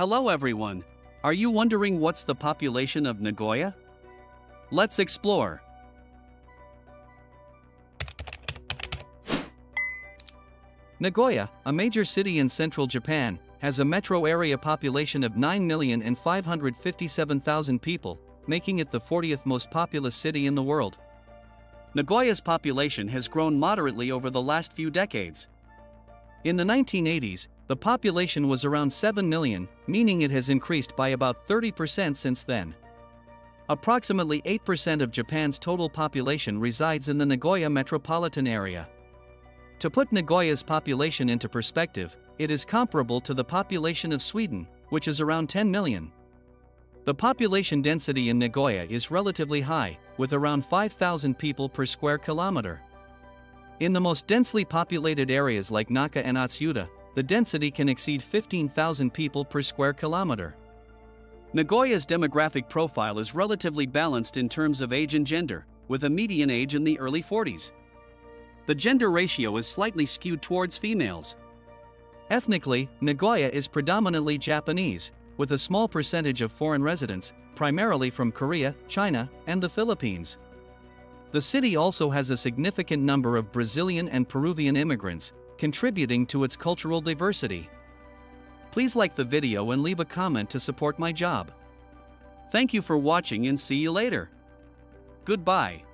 Hello everyone. Are you wondering what's the population of Nagoya? Let's explore. Nagoya, a major city in central Japan, has a metro area population of 9,557,000 people, making it the 40th most populous city in the world. Nagoya's population has grown moderately over the last few decades. In the 1980s, the population was around 7 million, meaning it has increased by about 30% since then. Approximately 8% of Japan's total population resides in the Nagoya metropolitan area. To put Nagoya's population into perspective, it is comparable to the population of Sweden, which is around 10 million. The population density in Nagoya is relatively high, with around 5,000 people per square kilometer. In the most densely populated areas like Naka and Atsuta, the density can exceed 15,000 people per square kilometer. Nagoya's demographic profile is relatively balanced in terms of age and gender, with a median age in the early 40s. The gender ratio is slightly skewed towards females. Ethnically, Nagoya is predominantly Japanese, with a small percentage of foreign residents, primarily from Korea, China, and the Philippines. The city also has a significant number of Brazilian and Peruvian immigrants, contributing to its cultural diversity. Please like the video and leave a comment to support my job. Thank you for watching and see you later. Goodbye.